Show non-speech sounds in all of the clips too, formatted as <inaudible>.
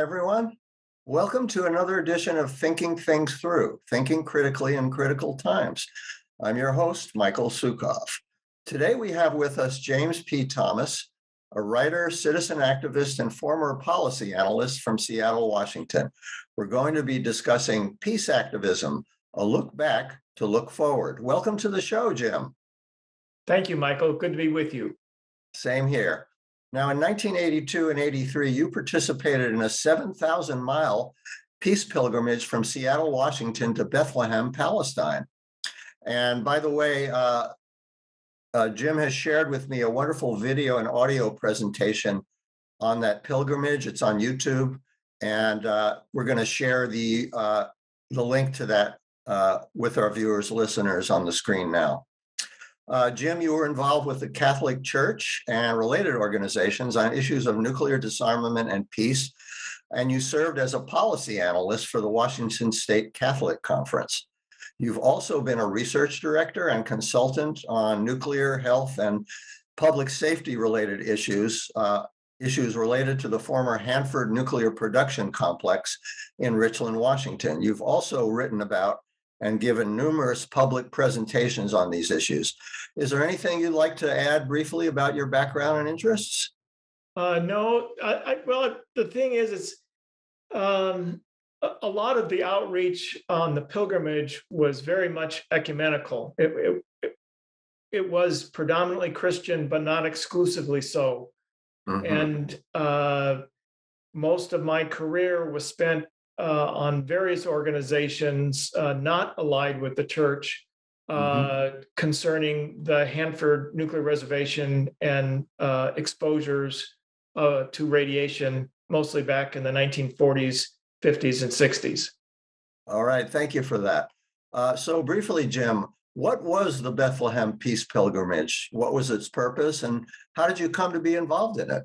Everyone. Welcome to another edition of Thinking Things Through, Thinking Critically in Critical Times. I'm your host, Michael Sukhov. Today we have with us James P. Thomas, a writer, citizen activist, and former policy analyst from Seattle, Washington. We're going to be discussing peace activism, a look back to look forward. Welcome to the show, Jim. Thank you, Michael. Good to be with you. Same here. Now, in 1982 and 83, you participated in a 7,000 mile peace pilgrimage from Seattle, Washington to Bethlehem, Palestine. And by the way, uh, uh, Jim has shared with me a wonderful video and audio presentation on that pilgrimage. It's on YouTube, and uh, we're going to share the uh, the link to that uh, with our viewers, listeners on the screen now. Uh, Jim, you were involved with the Catholic Church and related organizations on issues of nuclear disarmament and peace, and you served as a policy analyst for the Washington State Catholic Conference. You've also been a research director and consultant on nuclear health and public safety related issues, uh, issues related to the former Hanford Nuclear Production Complex in Richland, Washington. You've also written about and given numerous public presentations on these issues. Is there anything you'd like to add briefly about your background and interests? Uh, no, I, I, well, the thing is, it's um, a, a lot of the outreach on the pilgrimage was very much ecumenical. It, it, it, was predominantly Christian, but not exclusively so. Mhm. And uh, most of my career was spent on various organizations uh, not allied with the church uh, concerning the Hanford Nuclear Reservation and uh, exposures uh, to radiation, mostly back in the 1940s, 50s, and 60s. All right, thank you for that. Uh, so briefly, Jim, what was the Bethlehem Peace Pilgrimage? What was its purpose and how did you come to be involved in it?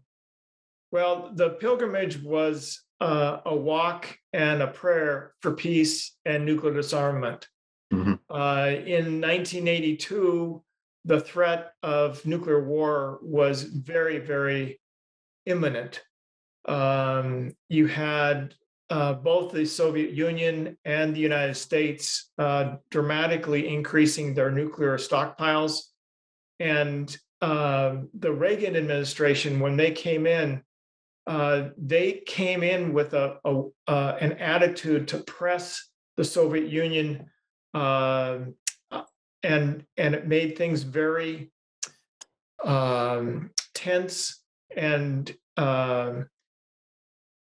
Well, the pilgrimage was uh, a walk and a prayer for peace and nuclear disarmament. Mhm. Uh, in 1982, the threat of nuclear war was very, very imminent. Um, you had uh, both the Soviet Union and the United States uh, dramatically increasing their nuclear stockpiles. And uh, the Reagan administration, when they came in, uh, they came in with a, a uh, an attitude to press the Soviet Union, um, uh, and and it made things very um, tense, and um,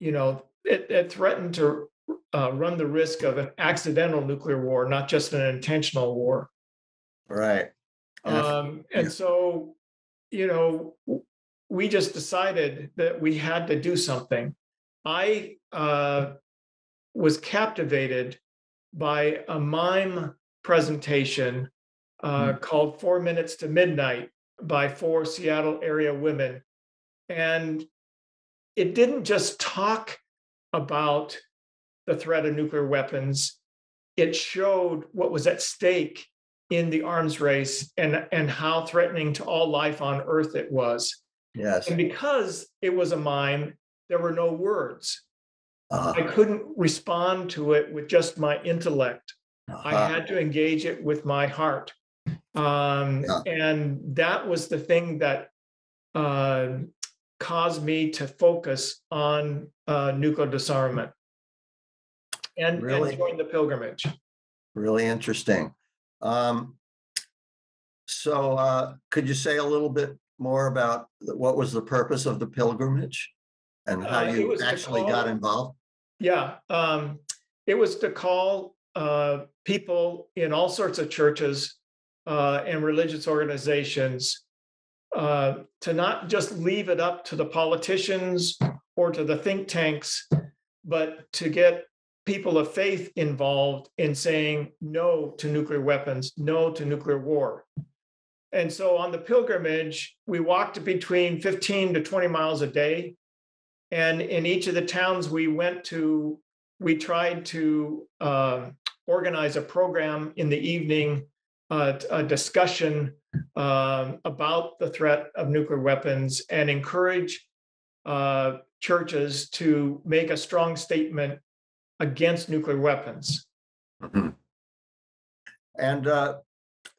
you know it, it threatened to uh, run the risk of an accidental nuclear war, not just an intentional war. Right. And Um, and so, you know, we just decided that we had to do something. I uh, was captivated by a mime presentation uh, called Four Minutes to Midnight by four Seattle area women. And it didn't just talk about the threat of nuclear weapons, it showed what was at stake in the arms race and, and how threatening to all life on Earth it was. Yes. And because it was a mime, there were no words. Uh, I couldn't respond to it with just my intellect. I uh-huh. had to engage it with my heart. Um, Yeah. And that was the thing that uh, caused me to focus on uh, nuclear disarmament and, Really? and join the pilgrimage. Really interesting. Um, so uh, could you say a little bit more about what was the purpose of the pilgrimage and how Uh, you actually got involved? Yeah, um, it was to call uh, people in all sorts of churches uh, and religious organizations uh, to not just leave it up to the politicians or to the think tanks, but to get people of faith involved in saying no to nuclear weapons, no to nuclear war. And so on the pilgrimage, we walked between 15 to 20 miles a day. And in each of the towns we went to, we tried to um, organize a program in the evening, uh, a discussion um, about the threat of nuclear weapons and encourage uh, churches to make a strong statement against nuclear weapons. Mhm. And uh,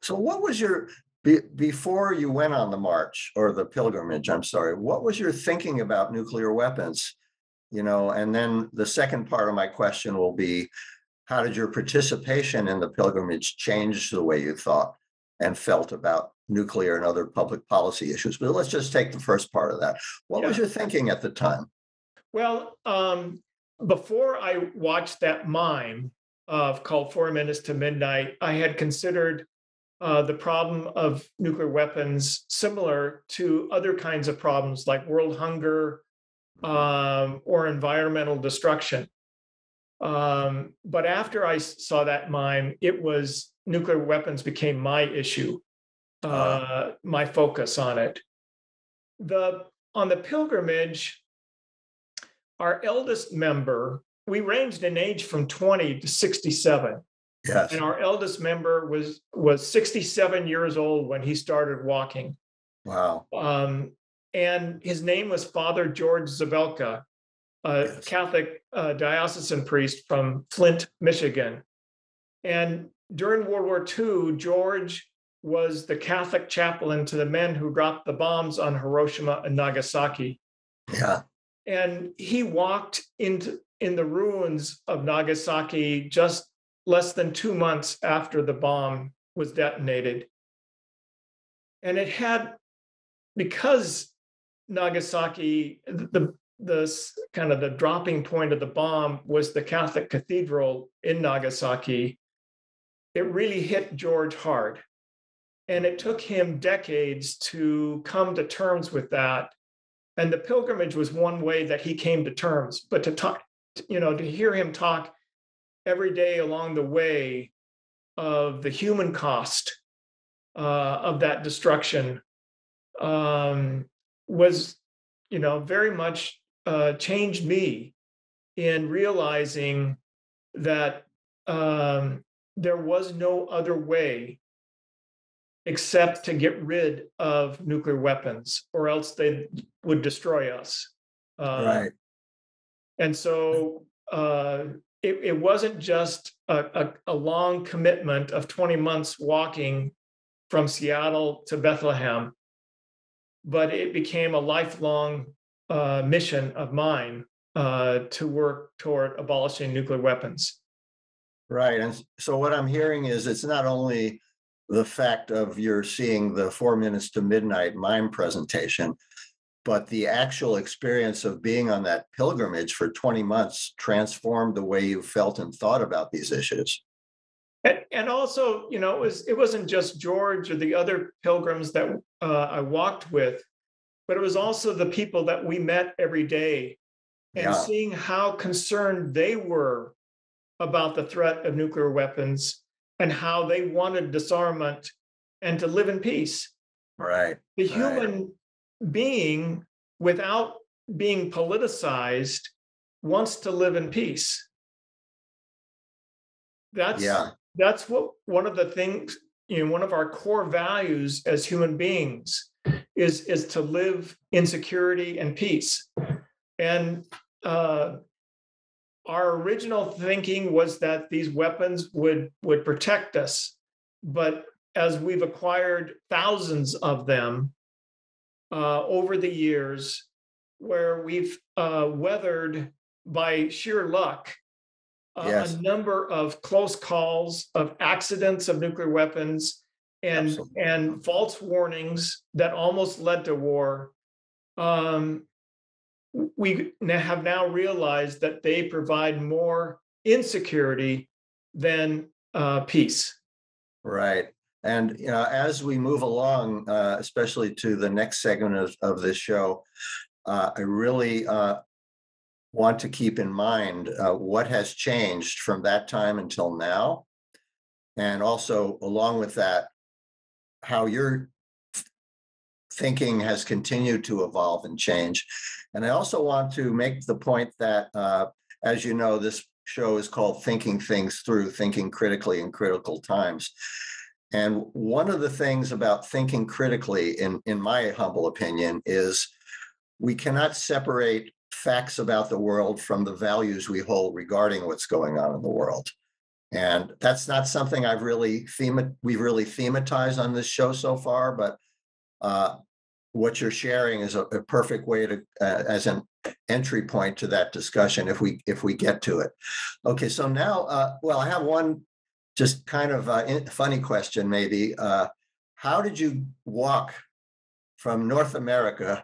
so, what was your be, before you went on the march or the pilgrimage? I'm sorry. What was your thinking about nuclear weapons? You know, and then the second part of my question will be, how did your participation in the pilgrimage change the way you thought and felt about nuclear and other public policy issues? But let's just take the first part of that. What was your thinking at the time? Well, um, before I watched that mime of called Four Minutes to Midnight, I had considered uh, the problem of nuclear weapons similar to other kinds of problems like world hunger um, or environmental destruction. Um, but after I saw that mime, it was nuclear weapons became my issue, uh, my focus on it. The on the pilgrimage, our eldest member, we ranged in age from 20 to 67. Yes. And our eldest member was was 67 years old when he started walking. Wow. Um, and his name was Father George Zabelka, a Yes. Catholic uh, diocesan priest from Flint, Michigan. And during World War II, George was the Catholic chaplain to the men who dropped the bombs on Hiroshima and Nagasaki Yeah. and he walked into in the ruins of Nagasaki just less than two months after the bomb was detonated. And it had because Nagasaki, the the kind of the dropping point of the bomb was the Catholic cathedral in Nagasaki. It really hit George hard. And it took him decades to come to terms with that and the pilgrimage was one way that he came to terms but to talk you know to hear him talk every day along the way of the human cost uh, of that destruction um, was you know very much uh, changed me in realizing that um, there was no other way except to get rid of nuclear weapons or else they would destroy us. Uh, Right. And so uh, it, it wasn't just a, a, a long commitment of 20 months walking from Seattle to Bethlehem, but it became a lifelong uh, mission of mine uh, to work toward abolishing nuclear weapons. Right. And so what I'm hearing is it's not only the fact of your seeing the four minutes to midnight mime presentation, but the actual experience of being on that pilgrimage for 20 months transformed the way you felt and thought about these issues. And, and also, you know, it was it wasn't just George or the other pilgrims that uh, I walked with, but it was also the people that we met every day, and Yeah. seeing how concerned they were about the threat of nuclear weapons and how they wanted disarmament and to live in peace. Right. The Right. Being, without being politicized, wants to live in peace. That's Yeah. that's what one of the things you know one of our core values as human beings is is to live in security and peace and uh, our original thinking was that these weapons would would protect us but as we've acquired thousands of them uh, over the years where we've uh, weathered by sheer luck uh, Yes. a number of close calls of accidents of nuclear weapons and Absolutely. and false warnings that almost led to war um, we have now realized that they provide more insecurity than uh, peace Right. And as we move along, uh, especially to the next segment of, of this show, uh, I really uh, want to keep in mind uh, what has changed from that time until now. And also, along with that, how your thinking has continued to evolve and change. And I also want to make the point that, uh, as you know, this show is called Thinking Things Through, Thinking Critically in Critical Times. And one of the things about thinking critically, in, in my humble opinion, is we cannot separate facts about the world from the values we hold regarding what's going on in the world. And that's not something I've really thema, we've really thematized on this show so far, but uh, what you're sharing is a, a perfect way to, uh, as an entry point to that discussion if we, if we get to it. Okay, so now, uh, well, I have one just kind of uh, in- funny question maybe. Uh, How did you walk from North America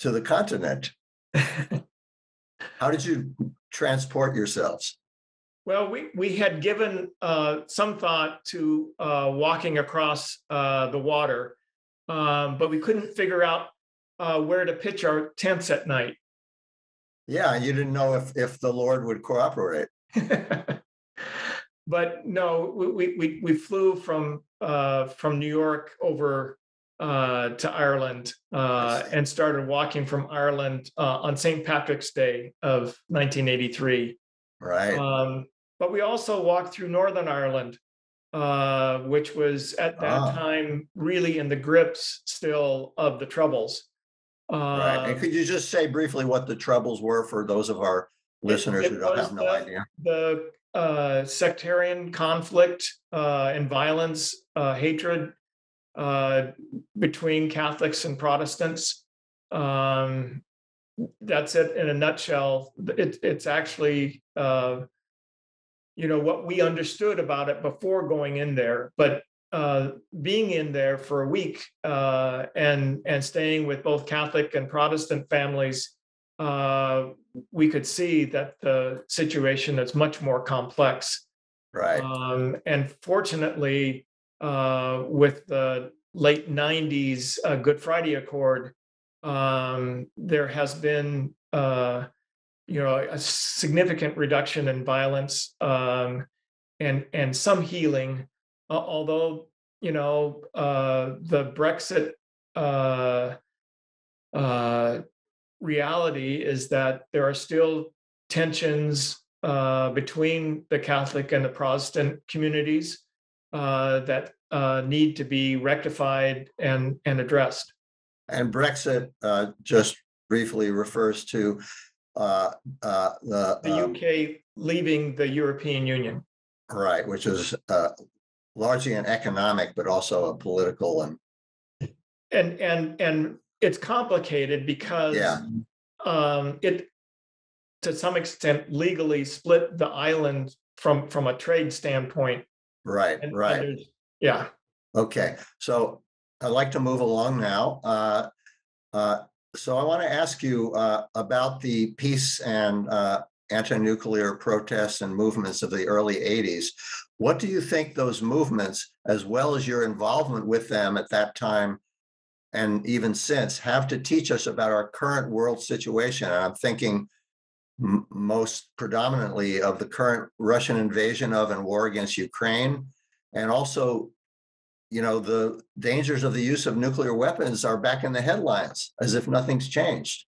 to the continent? <laughs> How did you transport yourselves? Well, we, we had given uh, some thought to uh, walking across uh, the water, um, but we couldn't figure out uh, where to pitch our tents at night. Yeah, you didn't know if, if the Lord would cooperate. <laughs> but no, we, we, we, flew from uh, from New York over uh, to Ireland uh, and started walking from Ireland uh, on St. Patrick's Day of 1983. Right, Um, but we also walked through Northern Ireland, uh, which was at that Ah. time really in the grips still of the Troubles. right. And Uh, could you just say briefly what the troubles were for those of our listeners it who don't have no the- idea? the uh, sectarian conflict uh, and violence, uh, hatred uh, between Catholics and Protestants. Um, that's it in a nutshell. It, it's actually, uh, you know, what we understood about it before going in there, but uh, being in there for a week and and staying with both Catholic and Protestant families uh, we could see that the situation is much more complex. Right, Um, and fortunately, uh, with the late 90s uh, Good Friday Accord, um, there has been, uh, you know, a significant reduction in violence um, and and some healing. Uh, although, you know, uh, the Brexit uh, uh, reality is that there are still tensions uh, between the Catholic and the Protestant communities uh, that uh, need to be rectified and, and addressed. and Brexit, uh, just briefly refers to, uh, uh, the. The um, UK leaving the European Union. Right, which is, uh, largely an economic, but also a political and, And, and, and it's complicated because Yeah. um, it, to some extent, legally split the island from, from a trade standpoint. right, And- and right. there's- Yeah. Okay, so I'd like to move along now. Uh, uh, So I want to ask you uh, about the peace and uh, anti-nuclear protests and movements of the early 80s. What do you think those movements, as well as your involvement with them at that time and even since, have to teach us about our current world situation? And I'm thinking most predominantly of the current Russian invasion of and war against Ukraine, and also you know, the dangers of the use of nuclear weapons are back in the headlines as if nothing's changed.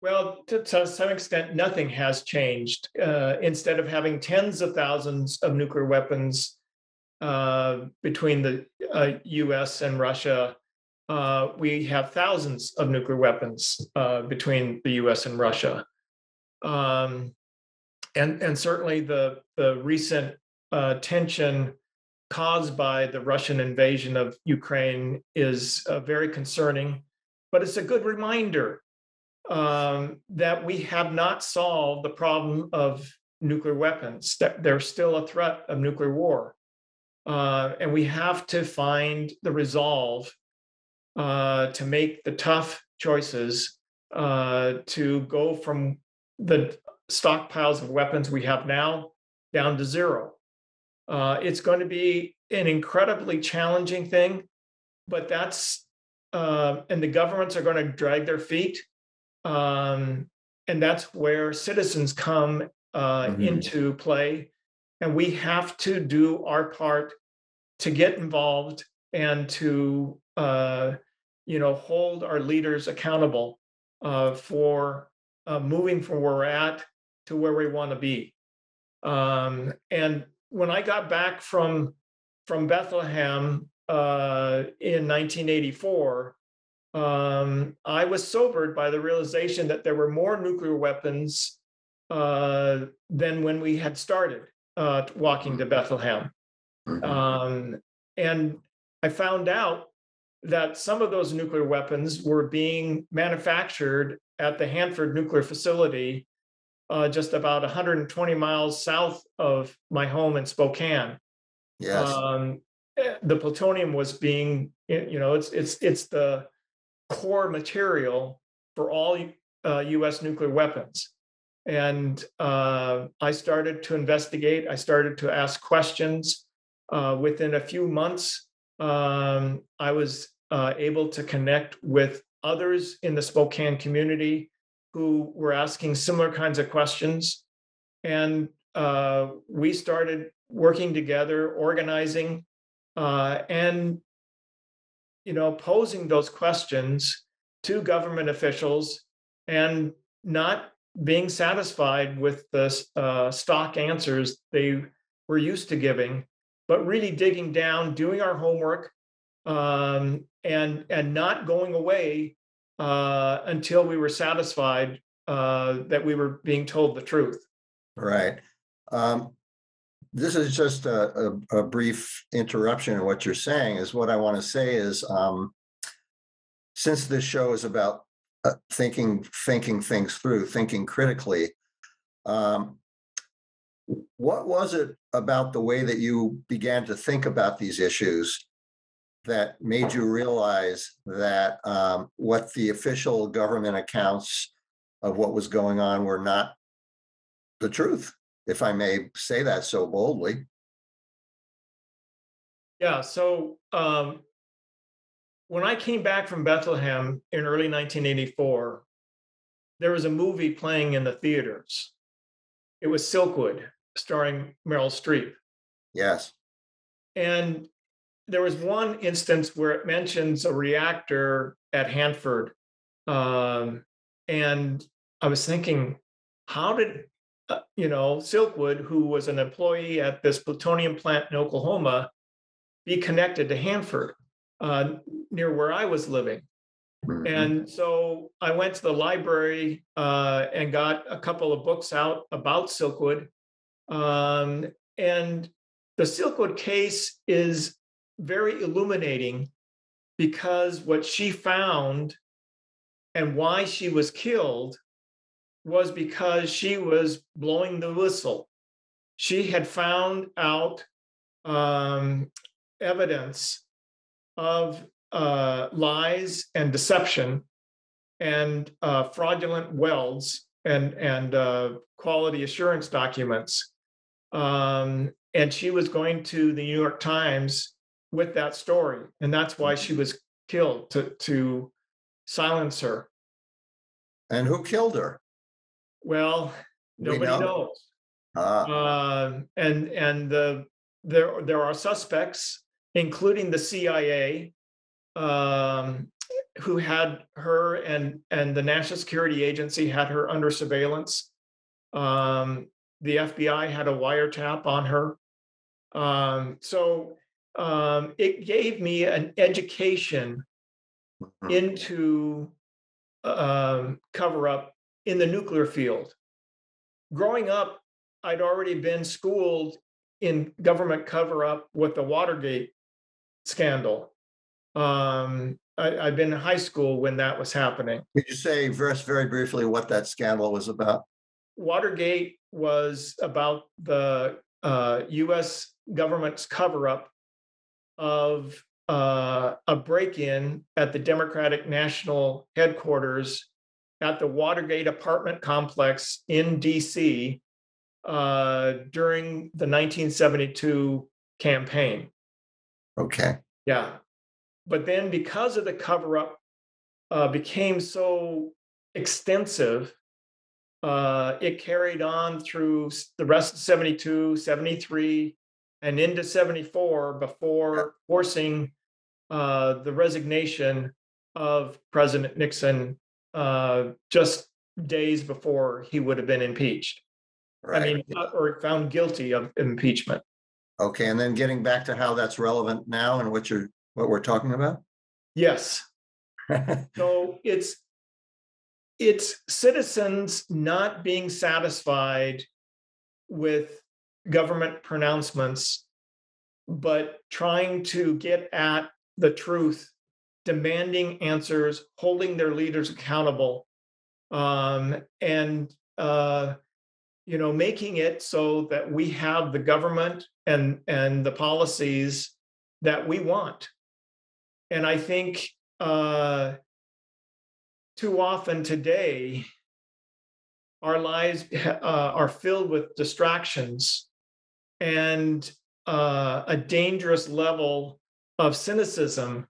Well, to, to some extent, nothing has changed. Uh, instead of having tens of thousands of nuclear weapons uh, between the uh, US and Russia, uh, we have thousands of nuclear weapons uh, between the US and Russia. Um, and, and certainly the, the recent uh, tension caused by the Russian invasion of Ukraine is uh, very concerning, but it's a good reminder um, that we have not solved the problem of nuclear weapons, that there's still a threat of nuclear war. Uh, and we have to find the resolve uh, to make the tough choices uh, to go from the stockpiles of weapons we have now down to zero. Uh, it's going to be an incredibly challenging thing, but that's, uh, and the governments are going to drag their feet. Um, and that's where citizens come uh, Mhm. into play. And we have to do our part to get involved and to, uh, you know, hold our leaders accountable uh, for uh, moving from where we're at to where we want to be. Um, and when I got back from from Bethlehem uh, in 1984, um, I was sobered by the realization that there were more nuclear weapons uh, than when we had started uh, walking to Bethlehem. Mhm. Um, and I found out that some of those nuclear weapons were being manufactured at the Hanford nuclear facility, uh, just about 120 miles south of my home in Spokane. Yes, Um, eh, the plutonium was being, you know, it's it's it's the core material for all uh, U.S. nuclear weapons. And uh, I started to investigate. I started to ask questions. Uh, within a few months, um, I was uh, able to connect with others in the Spokane community who were asking similar kinds of questions. And uh, we started working together, organizing, uh, and you know, posing those questions to government officials and not being satisfied with the uh, stock answers they were used to giving, but really digging down, doing our homework, um, and and not going away uh, until we were satisfied uh, that we were being told the truth. right. Um, This is just a, a, a brief interruption in what you're saying is what I want to say is, um, since this show is about uh, thinking, thinking things through, thinking critically, um, what was it about the way that you began to think about these issues that made you realize that um, what the official government accounts of what was going on were not the truth, if I may say that so boldly? Yeah, so um, when I came back from Bethlehem in early 1984, there was a movie playing in the theaters. It was Silkwood, starring Meryl Streep. Yes, And there was one instance where it mentions a reactor at Hanford. Um, and I was thinking, how did, uh, you know, Silkwood, who was an employee at this plutonium plant in Oklahoma, be connected to Hanford uh, near where I was living? Mhm. And so I went to the library uh, and got a couple of books out about Silkwood. Um, and the Silkwood case is very illuminating because what she found and why she was killed was because she was blowing the whistle. She had found out um, evidence of uh, lies and deception and uh, fraudulent welds and and uh, quality assurance documents. Um, and she was going to the New York Times with that story, and that's why she was killed to to silence her. and who killed her? Well, We nobody know. knows. Ah, Um, and and the there there are suspects, including the CIA, um, who had her and and the National Security Agency had her under surveillance. Um, the FBI had a wiretap on her. Um, so um, it gave me an education mhm. into um, cover up in the nuclear field. Growing up, I'd already been schooled in government cover up with the Watergate scandal. Um, I, I'd been in high school when that was happening. Could you say very, very briefly what that scandal was about? Watergate was about the uh, US government's cover up of uh, a break in at the Democratic National Headquarters at the Watergate apartment complex in DC uh, during the 1972 campaign. Okay, Yeah. But then because of the cover up uh, became so extensive, uh, it carried on through the rest of 72, 73, and into 74 before forcing uh, the resignation of President Nixon uh, just days before he would have been impeached. I mean, uh, or found guilty of impeachment. Okay, and then getting back to how that's relevant now and what you're, what we're talking about? Yes. <laughs> So it's it's citizens not being satisfied with government pronouncements, but trying to get at the truth, demanding answers, holding their leaders accountable, um, and uh, you know, making it so that we have the government and and the policies that we want. And I think uh, too often today, our lives uh, are filled with distractions and uh, a dangerous level of cynicism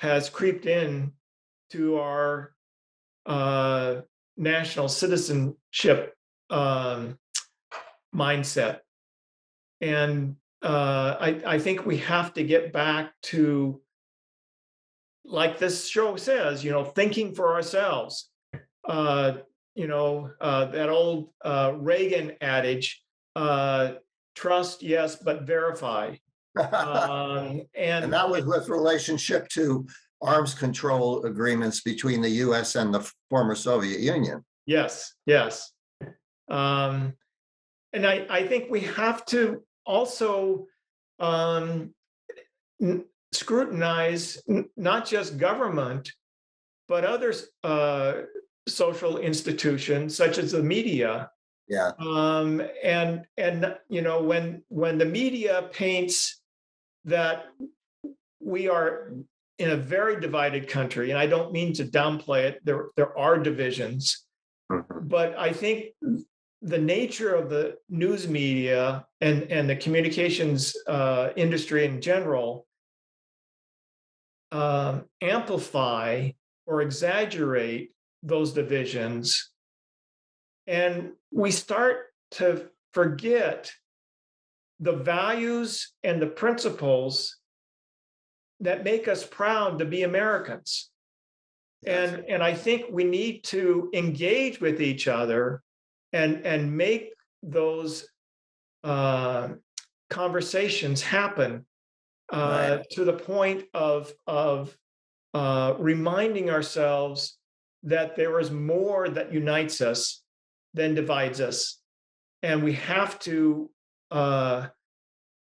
has creeped in to our uh, national citizenship um, mindset. And uh, I, I think we have to get back to, like this show says, you know, thinking for ourselves. Uh, you know, uh, that old uh, Reagan adage, uh, trust, yes, but verify. Um, <laughs> and, And that was with relationship to arms control agreements between the US and the former Soviet Union. Yes, yes. Um, and I, I think we have to also um, n- scrutinize n- not just government, but other uh, social institutions such as the media. Yeah, Um, and and you know when when the media paints that we are in a very divided country, and I don't mean to downplay it. There there are divisions, Mhm. but I think the nature of the news media and and the communications uh, industry in general um, amplify or exaggerate those divisions, and we start to forget the values and the principles that make us proud to be Americans. Yes. And and I think we need to engage with each other and and make those uh, conversations happen uh, to the point of of uh, reminding ourselves that there is more that unites us than divides us, and we have to uh,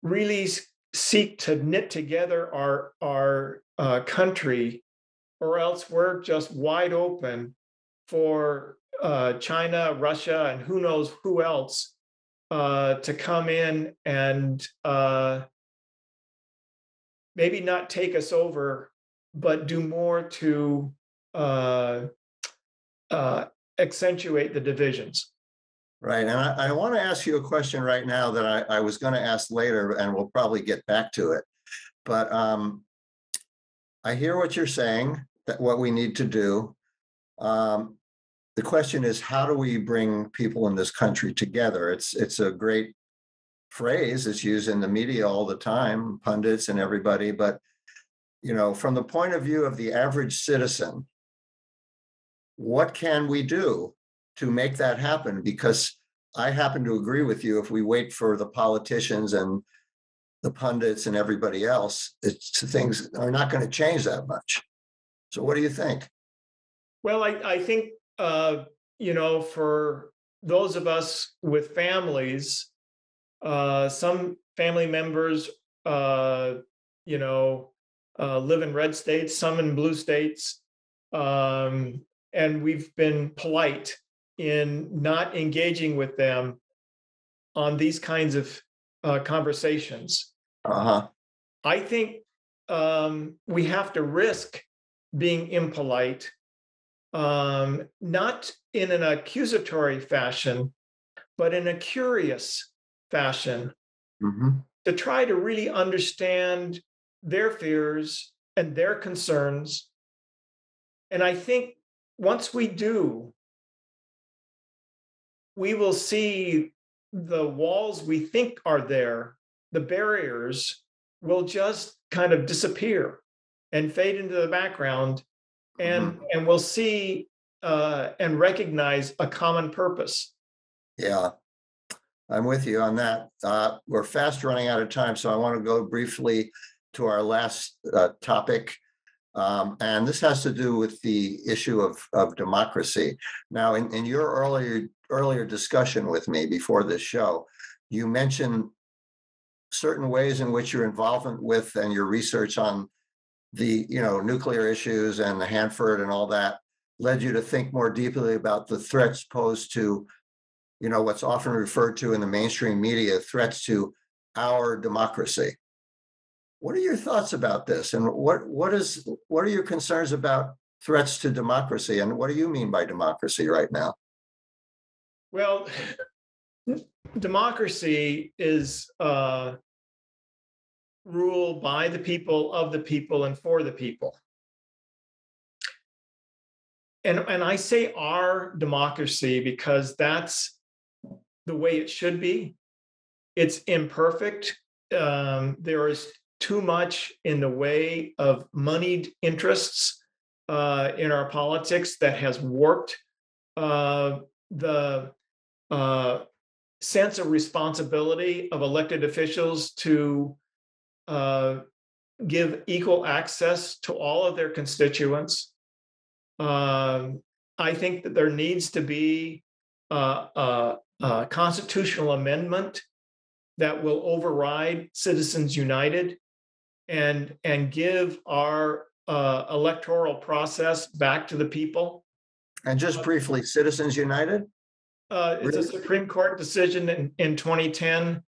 really seek to knit together our our uh, country, or else we're just wide open for uh, China, Russia, and who knows who else uh, to come in and uh, maybe not take us over, but do more to uh, uh, accentuate the divisions. right. And I, I want to ask you a question right now that I, I was going to ask later, and we'll probably get back to it. But um, I hear what you're saying, that what we need to do. Um, the question is, how do we bring people in this country together? It's, it's a great phrase. It's used in the media all the time, pundits and everybody, but you know, from the point of view of the average citizen, what can we do to make that happen? Because I happen to agree with you. If we wait for the politicians and the pundits and everybody else, it's things are not going to change that much. So what do you think? Well, I, I think, uh, you know, for those of us with families, uh, some family members, uh, you know, uh, live in red states, some in blue states. Um, and we've been polite in not engaging with them on these kinds of uh, conversations. Uh-huh. I think um, we have to risk being impolite, um, not in an accusatory fashion, but in a curious fashion Mhm. to try to really understand their fears and their concerns. And I think once we do, we will see the walls we think are there, the barriers will just kind of disappear and fade into the background. And, and we'll see uh, and recognize a common purpose. Yeah. I'm with you on that. Uh, we're fast running out of time, so I want to go briefly to our last uh, topic. Um, and this has to do with the issue of, of democracy. Now, in, in your earlier, earlier discussion with me before this show, you mentioned certain ways in which your involvement with and your research on the, you know, nuclear issues and the Hanford and all that led you to think more deeply about the threats posed to, you know, what's often referred to in the mainstream media, threats to our democracy. What are your thoughts about this? And what what is what are your concerns about threats to democracy? And what do you mean by democracy right now? Well, democracy is uh, rule by the people, of the people, and for the people. And, and I say our democracy because that's the way it should be. It's imperfect. Um, there is too much in the way of moneyed interests uh, in our politics that has warped uh, the uh, sense of responsibility of elected officials to uh, give equal access to all of their constituents. Um, I think that there needs to be a, a, a constitutional amendment that will override Citizens United and and give our uh, electoral process back to the people. And just briefly, Citizens United? Uh, it's a Supreme Court decision in, in 2010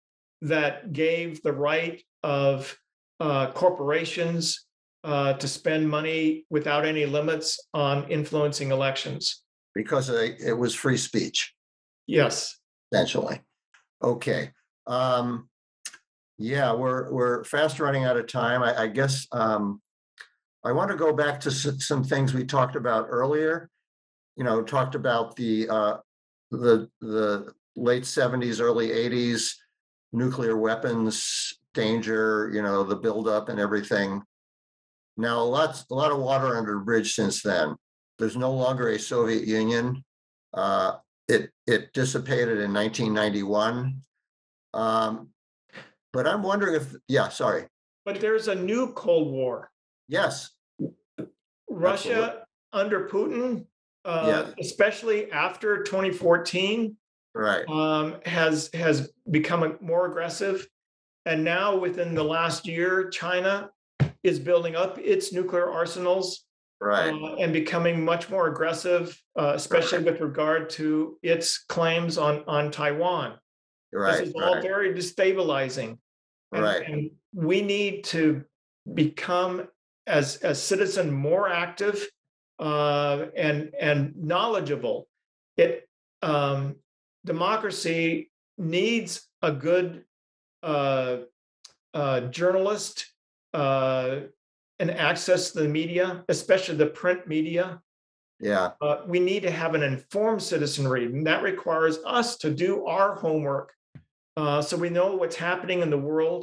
that gave the right of uh, corporations uh, to spend money without any limits on influencing elections. Because it was free speech. Yes. Essentially. Okay. Um, yeah, we're we're fast running out of time. I, I guess um, I want to go back to some things we talked about earlier. You know, talked about the uh, the the late seventies, early eighties, nuclear weapons danger. You know, the buildup and everything. Now, a lot a lot of water under the bridge since then. There's no longer a Soviet Union. Uh, it it dissipated in 1991. Um, but I'm wondering if, yeah, sorry. But there's a new Cold War. Yes, Russia under Putin, uh, Yeah. especially after 2014, right, um, has has become more aggressive. And now, within the last year, China is building up its nuclear arsenals right, uh, and becoming much more aggressive, uh, especially with regard to its claims on on Taiwan. This is all right, very destabilizing. And, Right. and we need to become as as citizen more active uh, and and knowledgeable. It um, democracy needs a good uh, uh, journalist uh, and access to the media, especially the print media. yeah, Uh, we need to have an informed citizenry, and that requires us to do our homework uh, so we know what's happening in the world,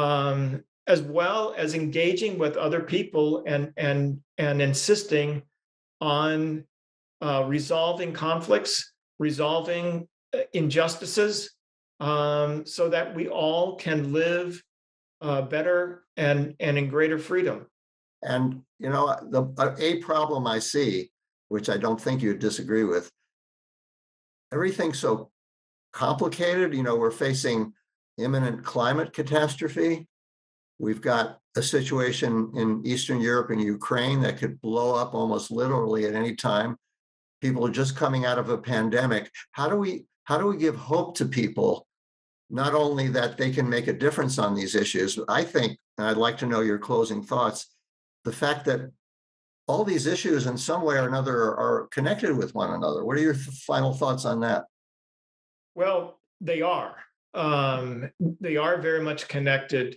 um, as well as engaging with other people and and and insisting on uh, resolving conflicts, resolving uh, injustices, um, so that we all can live uh, better and and in greater freedom. and, you know, the, uh, a problem I see, which I don't think you'd disagree with. Everything's so complicated, you know, we're facing imminent climate catastrophe. We've got a situation in Eastern Europe and Ukraine that could blow up almost literally at any time. People are just coming out of a pandemic. How do we, how do we give hope to people? Not only that they can make a difference on these issues, I think, and I'd like to know your closing thoughts, the fact that all these issues in some way or another are connected with one another. What are your final thoughts on that? Well, they are. Um, they are very much connected.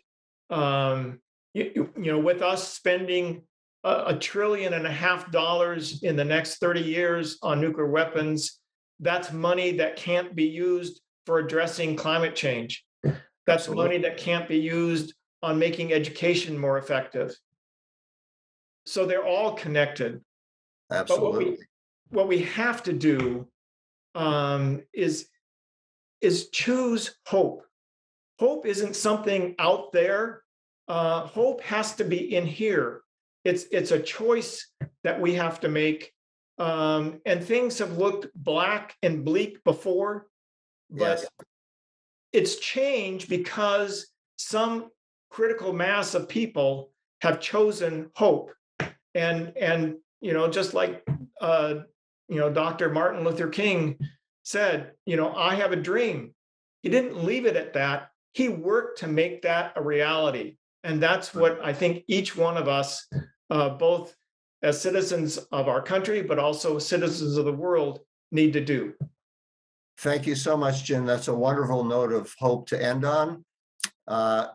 Um, you, you- know, with us spending a, a trillion and a half dollars in the next 30 years on nuclear weapons, that's money that can't be used for addressing climate change. That's Absolutely. money that can't be used on making education more effective. So they're all connected Absolutely. what we have to do um, is is choose hope. Hope isn't something out there. Uh, hope has to be in here. it's it's a choice that we have to make. Um, and things have looked black and bleak before, but Yes. it's changed because some critical mass of people have chosen hope and and you know just like uh you know dr martin luther king said you know i have a dream he didn't leave it at that he worked to make that a reality and that's what i think each one of us uh, both as citizens of our country but also citizens of the world need to do Thank you so much, Jim. That's a wonderful note of hope to end on. Uh,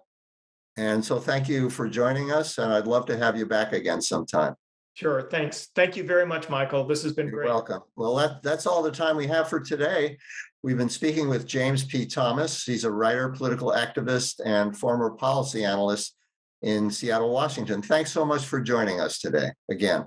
And so thank you for joining us, and I'd love to have you back again sometime. Sure thanks thank you very much michael this has been You're great welcome. Well, that, that's all the time we have for today. We've been speaking with James P. Thomas. He's a writer, political activist, and former policy analyst in Seattle, Washington. Thanks so much for joining us today again.